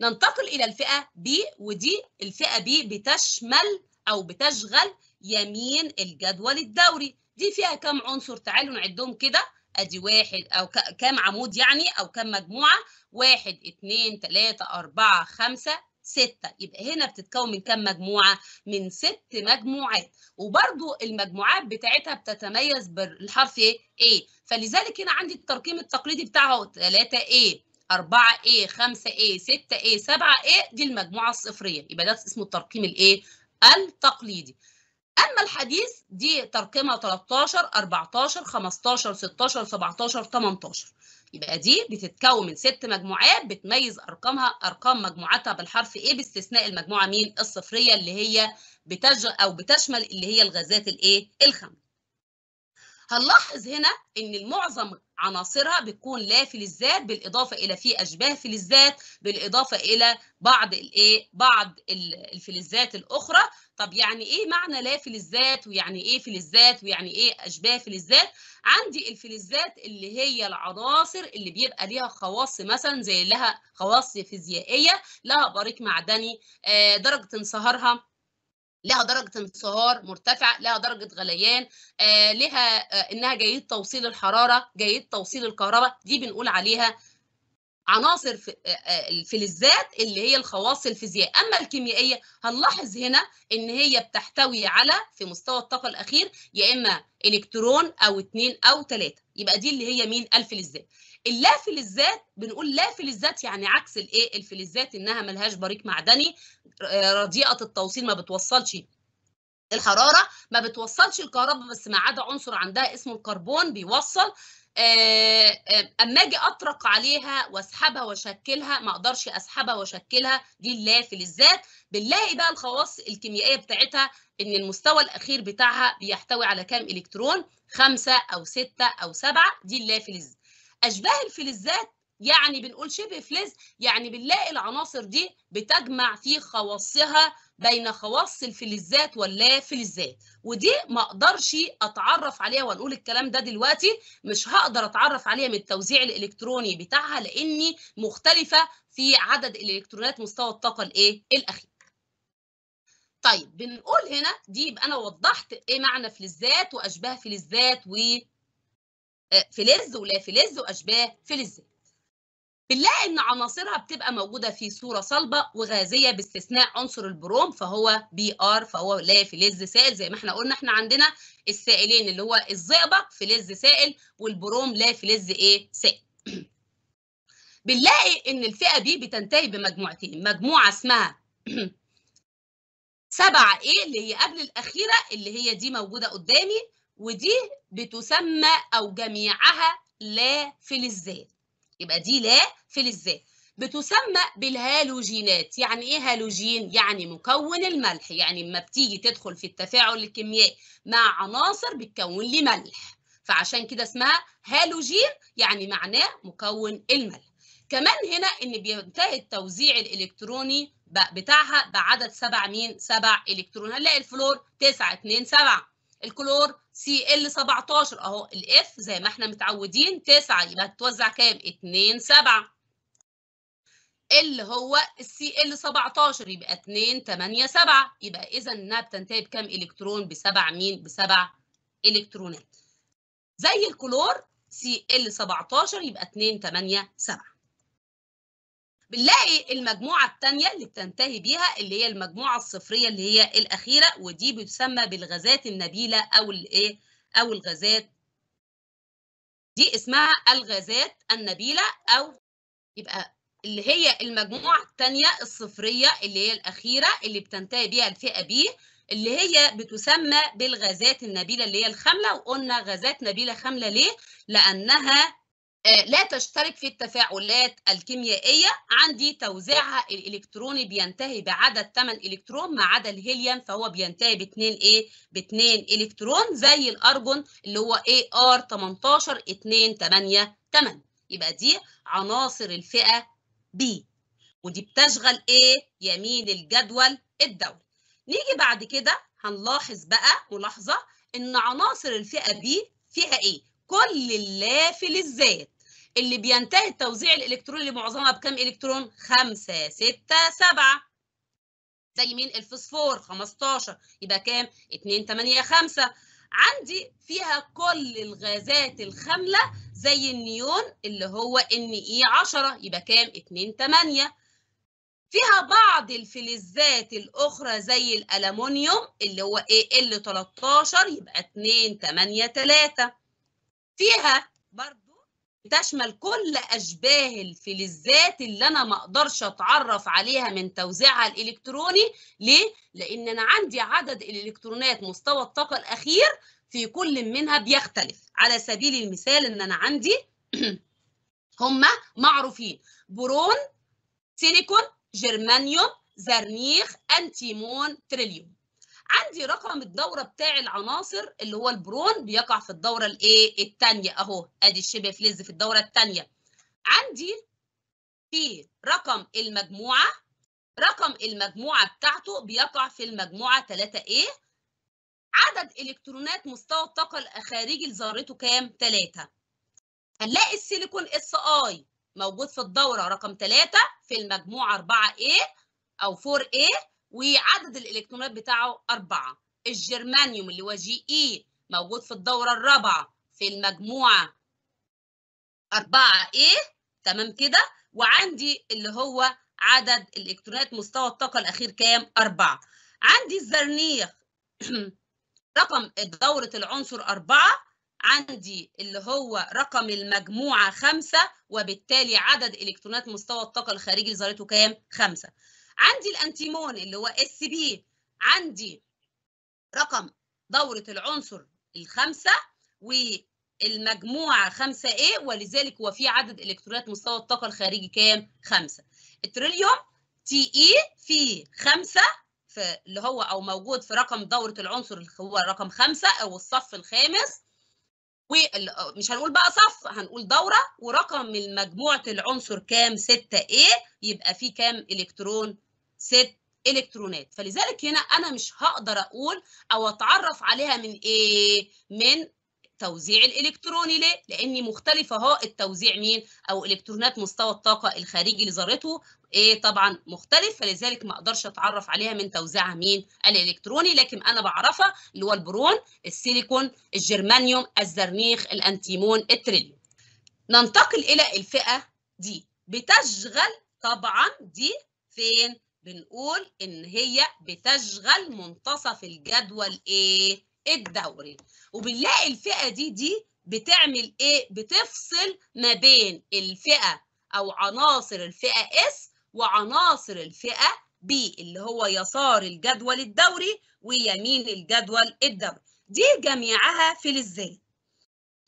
ننتقل إلى الفئة B ودي الفئة B بتشمل أو بتشغل يمين الجدول الدوري. دي فيها كم عنصر؟ تعالوا نعدهم كده. ادي واحد أو كام عمود يعني أو كام مجموعة؟ واحد اتنين تلاتة اربعة خمسة ستة. يبقى هنا بتتكون من كام مجموعة؟ من ست مجموعات. وبرضو المجموعات بتاعتها بتتميز بالحرف إيه؟ A. فلذلك هنا عندي الترقيم التقليدي بتاعه 3 A 4 A 5 A 6 A 7 A. دي المجموعة الصفرية. يبقى ده اسمه الترقيم الايه؟ التقليدي. أما الحديث دي ترقيمها 13 14 15 16 17 18 يبقى دي بتتكون من ست مجموعات بتميز أرقامها أرقام مجموعاتها بالحرف إيه باستثناء المجموعة مين الصفرية اللي هي بتج أو بتشمل اللي هي الغازات الإيه؟ الخام. هنلاحظ هنا إن المعظم عناصرها بتكون لا فلزات بالإضافة إلى في أشباه فلزات بالإضافة إلى بعض الايه بعض الفلزات الأخرى. طب يعني إيه معنى لا فلزات ويعني إيه فلزات ويعني إيه أشباه فلزات عندي الفلزات اللي هي العناصر اللي بيبقى ليها خواص مثلا زي لها خواص فيزيائية لها بريق معدني آه درجة انصهارها لها درجة انصهار مرتفعة لها درجة غليان آه لها آه إنها جيد توصيل الحرارة جيد توصيل الكهرباء دي بنقول عليها عناصر الفلزات اللي هي الخواص الفيزيائية. أما الكيميائية هنلاحظ هنا إن هي بتحتوي على في مستوى الطاقة الأخير يا إما إلكترون أو اثنين أو ثلاثة يبقى دي اللي هي مين؟ الفلزات اللا فلزات بنقول لا فلزات يعني عكس الإيه؟ الفلزات إنها ملهاش بريق معدني رديئة التوصيل ما بتوصلش الحرارة ما بتوصلش الكهرباء بس ما عدا عنصر عندها اسمه الكربون بيوصل أما أجي أطرق عليها وأسحبها وأشكلها ما أقدرش أسحبها وأشكلها دي اللا فلزات بنلاقي بقى الخواص الكيميائية بتاعتها إن المستوى الأخير بتاعها بيحتوي على كام إلكترون؟ خمسة أو ستة أو سبعة دي اللا فلز أشباه الفلزات يعني بنقول شبه فلز يعني بنلاقي العناصر دي بتجمع في خواصها بين خواص الفلزات واللا فلزات ودي ما أقدرش أتعرف عليها ونقول الكلام ده دلوقتي مش هقدر أتعرف عليها من التوزيع الإلكتروني بتاعها لأني مختلفة في عدد الإلكترونات مستوى الطاقة الإيه؟ الأخير. طيب بنقول هنا دي يبقى أنا وضحت إيه معنى فلزات وأشباه فلزات و فلز ولا فلز وأشباه فلزات بنلاقي إن عناصرها بتبقى موجودة في صورة صلبة وغازية باستثناء عنصر البروم فهو Br فهو لا فلز سائل زي ما إحنا قلنا إحنا عندنا السائلين اللي هو الزئبق فلز سائل والبروم لا فلز إيه؟ سائل. [CLEARS THROAT] بنلاقي إن الفئة P بتنتهي بمجموعتين مجموعة اسمها [CLEARS THROAT] سبعة A اللي هي قبل الأخيرة اللي هي دي موجودة قدامي ودي بتسمى أو جميعها لا فلزات يبقى دي لا فلزات بتسمى بالهالوجينات. يعني إيه هالوجين؟ يعني مكون الملح. يعني لما بتيجي تدخل في التفاعل الكيميائي مع عناصر بتكون لي ملح. فعشان كده اسمها هالوجين يعني معناه مكون الملح. كمان هنا إن بينتهي التوزيع الإلكتروني بتاعها بعدد سبع مين؟ سبع إلكترون. هنلاقي الفلور 9 2 7 الكلور Cl 17 أهو ال F زي ما إحنا متعودين 9 يبقى هتتوزع كام؟ 2 7 اللي هو ال Cl 17 يبقى 2 8 7 يبقى إذا إنها بتنتهي بكام؟ إلكترون. بسبع مين؟ بسبع إلكترونات. زي الكلور Cl 17 يبقى 2 8 7 بنلاقي المجموعة الثانية اللي بتنتهي بيها اللي هي المجموعة الصفرية اللي هي الأخيرة ودي بتسمى بالغازات النبيلة أو الإيه أو الغازات دي اسمها الغازات النبيلة أو يبقى اللي هي المجموعة الثانية الصفرية اللي هي الأخيرة اللي بتنتهي بيها الفئة بي اللي هي بتسمى بالغازات النبيلة اللي هي الخاملة وقلنا غازات نبيلة خاملة ليه؟ لأنها لا تشترك في التفاعلات الكيميائية عندي توزيعها الإلكتروني بينتهي بعدد 8 إلكترون ما عدا الهيليوم فهو بينتهي باثنين إيه؟ باثنين إلكترون زي الأرجون اللي هو AR 18 2 8 8 يبقى دي عناصر الفئة B ودي بتشغل إيه؟ يمين الجدول الدوري نيجي بعد كده هنلاحظ بقى ملاحظة إن عناصر الفئة B فيها إيه؟ كل اللافلزات اللي بينتهي التوزيع الإلكتروني لمعظمها بكام إلكترون؟ 5 6 7 زي مين؟ الفوسفور 15 يبقى كام؟ 2 8 5 عندي فيها كل الغازات الخاملة زي النيون اللي هو إن إي 10 يبقى كام؟ 2 8 فيها بعض الفلزات الأخرى زي الالومنيوم اللي هو إيه إل 13 يبقى 2 8 3 فيها برضو بتشمل كل أشباه الفلزات اللي أنا ما أقدرش أتعرف عليها من توزيعها الإلكتروني. ليه؟ لأن أنا عندي عدد الالكترونات مستوى الطاقة الأخير في كل منها بيختلف. على سبيل المثال إن أنا عندي [CLEARS THROAT] هم معروفين. برون سيليكون جرمانيوم زرنيخ أنتيمون تريليوم. عندي رقم الدورة بتاع العناصر اللي هو البرون بيقع في الدورة الايه؟ الثانية اهو. ادي الشبه فلز في الدورة الثانية عندي في رقم المجموعة. رقم المجموعة بتاعته بيقع في المجموعة 3 a عدد إلكترونات مستوى الطاقة الخارجي لذرته كام؟ 3 هنلاقي السيليكون Si موجود في الدورة رقم 3 في المجموعة 4 a أو 4 a وعدد الإلكترونات بتاعه أربعة. الجرمانيوم اللي هو جي إي موجود في الدورة الرابعة في المجموعة أربعة إيه؟ تمام كده؟ وعندي اللي هو عدد الإلكترونات مستوى الطاقة الأخير كام؟ أربعة. عندي الزرنيخ. [CLEARS THROAT] رقم دورة العنصر أربعة. عندي اللي هو رقم المجموعة خمسة وبالتالي عدد إلكترونات مستوى الطاقة الخارجي ذرته كام؟ خمسة. عندي الأنتيمون اللي هو اس بي عندي رقم دورة العنصر الخمسة والمجموعة 5 A ولذلك هو في عدد الكترونات مستوى الطاقة الخارجي كام؟ خمسة. التيلوريوم Te في خمسة في اللي هو أو موجود في رقم دورة العنصر اللي هو رقم خمسة أو الصف الخامس ومش هنقول بقى صف هنقول دورة ورقم من مجموعه العنصر كام 6 a يبقى فيه كام إلكترون 6 الكترونات فلذلك هنا أنا مش هقدر أقول أو أتعرف عليها من إيه؟ من توزيع الإلكتروني. ليه؟ لأني مختلفة. اهو التوزيع مين؟ أو إلكترونات مستوى الطاقة الخارجي لذرته إيه؟ طبعا مختلف. فلذلك ما أقدرش أتعرف عليها من توزيعها مين؟ الإلكتروني. لكن أنا بعرفها اللي هو البرون السيليكون الجرمانيوم الزرنيخ الأنتيمون التريليوم. ننتقل إلى الفئة دي. بتشغل طبعا دي فين؟ بنقول إن هي بتشغل منتصف الجدول إيه الدوري. وبنلاقي الفئة دي دي بتعمل إيه بتفصل ما بين الفئة أو عناصر الفئة اس وعناصر الفئة B اللي هو يسار الجدول الدوري ويمين الجدول الدوري. دي جميعها فلزات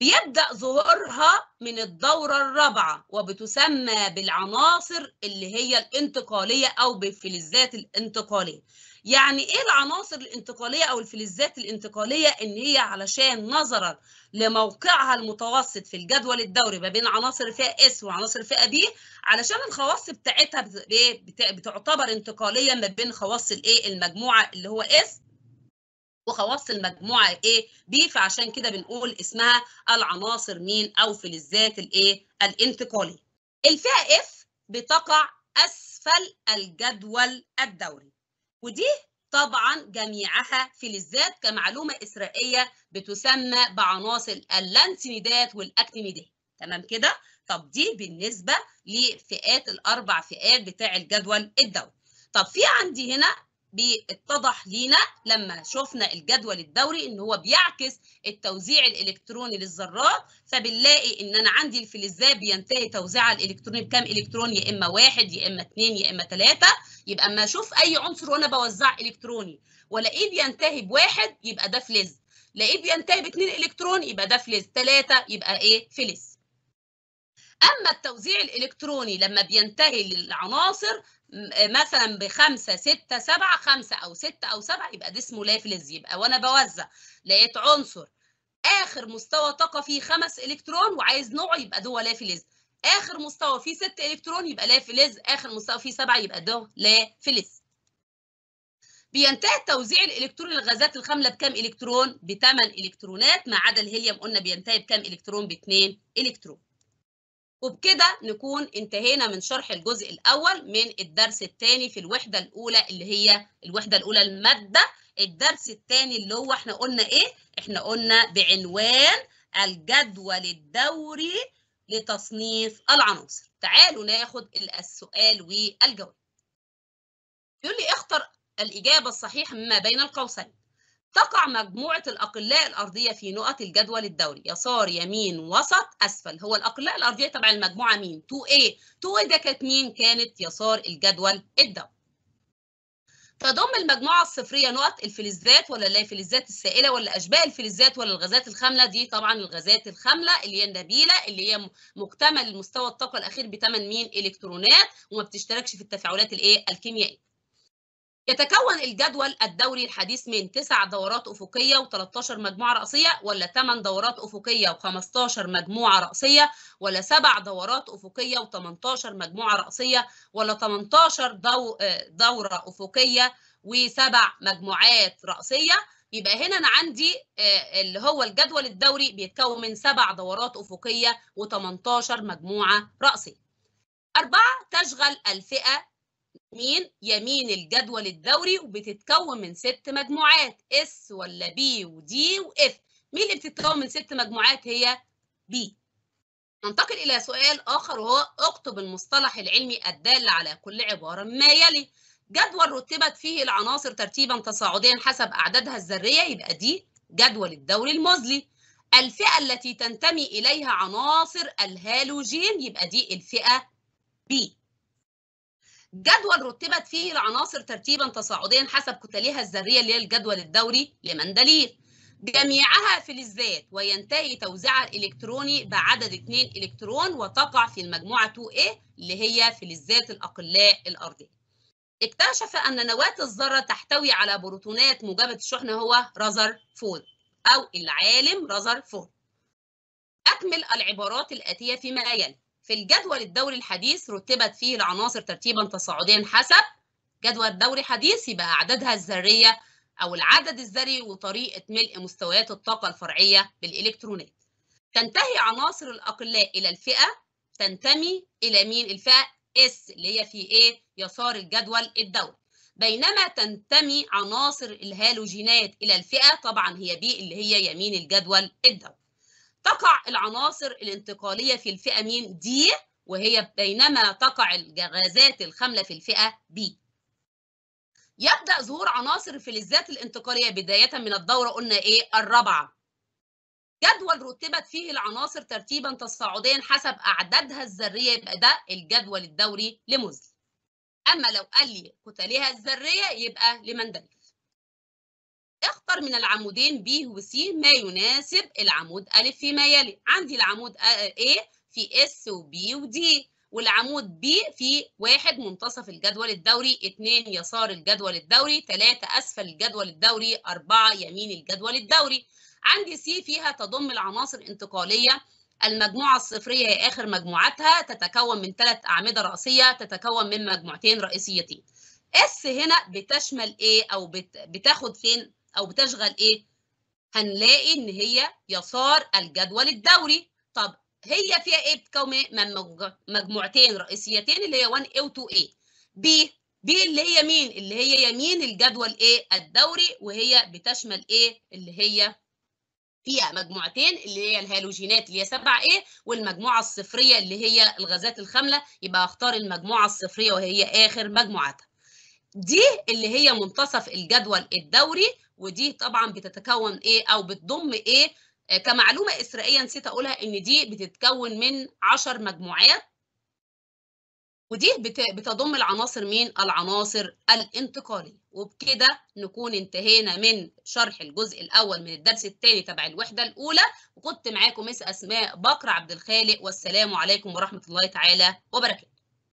بيبدأ ظهورها من الدورة الرابعة وبتسمى بالعناصر اللي هي الانتقالية أو بالفلزات الانتقالية. يعني إيه العناصر الانتقالية أو الفلزات الانتقالية؟ إن هي علشان نظرا لموقعها المتوسط في الجدول الدوري ما بين عناصر الفئه S وعناصر الفئه P علشان الخواص بتاعتها بتعتبر انتقالية ما بين خواص الايه المجموعة اللي هو S وخواص المجموعة إيه P فعشان كده بنقول اسمها العناصر مين أو فلزات الإيه الانتقاليه الفئه F بتقع أسفل الجدول الدوري. ودي طبعا جميعها فلزات كمعلومة إسرائيلية بتسمى بعناصر اللانسينيدات والأكتينيدات. تمام كده؟ طب دي بالنسبة لفئات الأربع فئات بتاع الجدول الدوري. طب في عندي هنا بيتضح لينا لما شفنا الجدول الدوري إن هو بيعكس التوزيع الإلكتروني للذرات فبنلاقي إن أنا عندي الفلزات بينتهي توزيعها الإلكتروني بكام الكترون يا إما واحد يا إما اثنين يا إما ثلاثة يبقى أما أشوف أي عنصر وأنا بوزع إلكتروني وألاقيه بينتهي بواحد يبقى ده فلز. لاقيه بينتهي باثنين الكترون يبقى ده فلز. ثلاثة يبقى إيه؟ فلز. أما التوزيع الإلكتروني لما بينتهي للعناصر مثلا بخمسة ستة سبعة خمسة أو ستة أو سبعة يبقى ده اسمه لا فلز يبقى وأنا بوزع لقيت عنصر آخر مستوى طاقة فيه خمس إلكترون وعايز نوع يبقى ده لا فلز آخر مستوى فيه ست إلكترون يبقى لا فلز آخر مستوى فيه سبعة يبقى ده لا فلز بينتهي توزيع الالكترون للغازات الخاملة بكام إلكترون؟ ب 8 إلكترونات ما عدا الهيليوم قلنا بينتهي بكام إلكترون؟ ب 2 إلكترون. وبكده نكون انتهينا من شرح الجزء الأول من الدرس الثاني في الوحدة الأولى اللي هي الوحدة الأولى المادة. الدرس الثاني اللي هو إحنا قلنا إيه؟ إحنا قلنا بعنوان الجدول الدوري لتصنيف العناصر. تعالوا ناخد السؤال والجواب. يقول لي اختر الإجابة الصحيحة مما بين القوسين. تقع مجموعة الأقلاء الأرضية في نقط الجدول الدوري. يسار يمين وسط أسفل. هو الأقلاء الأرضية تبع المجموعة مين؟ 2A 2A ده كانت مين؟ كانت يسار الجدول الدوري. تضم المجموعة الصفرية نقط الفلزات ولا لا؟ الفلزات السائلة ولا أشباه الفلزات ولا الغازات الخاملة؟ دي طبعا الغازات الخاملة. اللي هي النبيلة اللي هي مكتمل المستوى الطاقة الأخير بثمان مين؟ إلكترونات. وما بتشتركش في التفاعلات الإيه؟ الكيميائية. يتكون الجدول الدوري الحديث من 9 دورات أفقية و13 مجموعة رأسية ولا 8 دورات أفقية و15 مجموعة رأسية ولا 7 دورات أفقية و18 مجموعة رأسية ولا 18 دو دورة أفقية وسبع مجموعات رأسية يبقى هنا أنا عندي اللي هو الجدول الدوري بيتكون من 7 دورات أفقية و18 مجموعة رأسية. أربعة تشغل الفئة مين؟ يمين الجدول الدوري وبتتكون من ست مجموعات S ولا P و D و F مين اللي بتتكون من ست مجموعات؟ هي P ننتقل إلى سؤال آخر وهو أكتب المصطلح العلمي الدال على كل عبارة ما يلي. جدول رتبت فيه العناصر ترتيبا تصاعديا حسب أعدادها الذرية يبقى دي جدول الدوري لموزلي الفئة التي تنتمي إليها عناصر الهالوجين يبقى دي الفئة P جدول رتبت فيه العناصر ترتيبا تصاعديا حسب كتلها الذرية اللي هي الجدول الدوري لمندليف جميعها فلزات وينتهي توزيعها الإلكتروني بعدد 2 إلكترون وتقع في المجموعة 2A اللي هي فلزات الأقلاء الارضيه. اكتشف أن نواة الذرة تحتوي على بروتونات موجبة الشحنه هو رازرفورد أو العالم رازرفورد. أكمل العبارات الآتية فيما يلي في الجدول الدوري الحديث رتبت فيه العناصر ترتيبا تصاعديا حسب جدول دوري حديث يبقى أعدادها الذرية أو العدد الذري وطريقة ملء مستويات الطاقة الفرعية بالإلكترونات. تنتهي عناصر الأقلاء إلى الفئة تنتمي إلى مين؟ الفئة S اللي هي في إيه يسار الجدول الدوري. بينما تنتمي عناصر الهالوجينات إلى الفئة طبعا هي B اللي هي يمين الجدول الدوري. تقع العناصر الانتقالية في الفئة مين D وهي بينما تقع الغازات الخاملة في الفئة B. يبدأ ظهور عناصر الفلزات الانتقالية بداية من الدورة قلنا إيه؟ الرابعة. جدول رتبت فيه العناصر ترتيبا تصاعديا حسب أعدادها الذرية يبقى ده الجدول الدوري لمزل أما لو قال لي كتلها الذرية يبقى لمندليف اختر من العمودين B و C ما يناسب العمود أ فيما يلي. عندي العمود A في S و B و D. والعمود B في واحد منتصف الجدول الدوري اثنين يسار الجدول الدوري ثلاثة أسفل الجدول الدوري أربعة يمين الجدول الدوري. عندي C فيها تضم العناصر الانتقالية المجموعة الصفرية هي آخر مجموعاتها تتكون من ثلاث أعمدة رئيسية تتكون من مجموعتين رئيسيتين. S هنا بتشمل إيه أو بت... بتاخد فين؟ أو بتشغل إيه؟ هنلاقي إن هي يسار الجدول الدوري. طب هي فيها إيه بتكون من مجموعتين رئيسيتين اللي هي 1A و 2A B B اللي هي مين؟ اللي هي يمين الجدول إيه؟ الدوري. وهي بتشمل إيه؟ اللي هي فيها مجموعتين اللي هي الهالوجينات اللي هي 7 إيه والمجموعة الصفرية اللي هي الغازات الخاملة. يبقى اختار المجموعة الصفرية وهي آخر مجموعتها. دي اللي هي منتصف الجدول الدوري. ودي طبعا بتتكون إيه أو بتضم إيه آه كمعلومة إسرائيلية نسيت أقولها إن دي بتتكون من 10 مجموعات. ودي بتضم العناصر مين؟ العناصر الانتقالية. وبكده نكون انتهينا من شرح الجزء الأول من الدرس الثاني تبع الوحدة الأولى. وكنت معاكم مس أسماء بكر عبد الخالق والسلام عليكم ورحمة الله تعالى وبركاته.